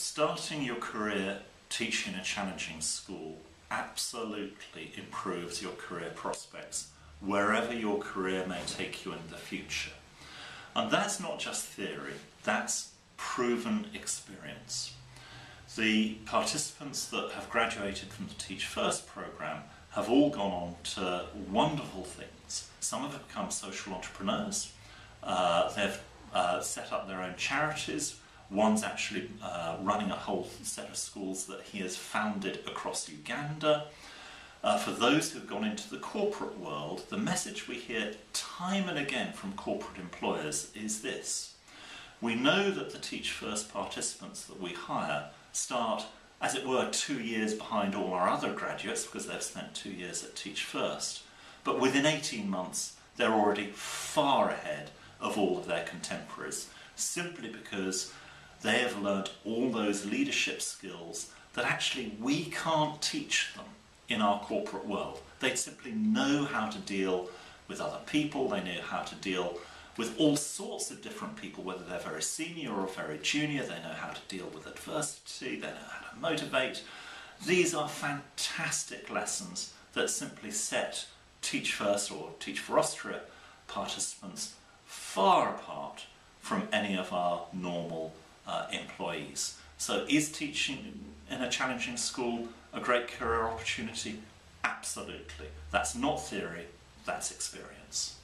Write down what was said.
starting your career teaching a challenging school absolutely improves your career prospects wherever your career may take you in the future. And that's not just theory, that's proven experience. The participants that have graduated from the Teach First programme have all gone on to wonderful things. Some have become social entrepreneurs, uh, they've uh, set up their own charities, One's actually uh, running a whole set of schools that he has founded across Uganda. Uh, for those who've gone into the corporate world, the message we hear time and again from corporate employers is this. We know that the Teach First participants that we hire start, as it were, two years behind all our other graduates because they've spent two years at Teach First. But within 18 months, they're already far ahead of all of their contemporaries, simply because they have learned all those leadership skills that actually we can't teach them in our corporate world. They simply know how to deal with other people, they know how to deal with all sorts of different people, whether they're very senior or very junior, they know how to deal with adversity, they know how to motivate. These are fantastic lessons that simply set Teach First or Teach for Austria participants far apart from any of our normal uh, employees. So is teaching in a challenging school a great career opportunity? Absolutely. That's not theory, that's experience.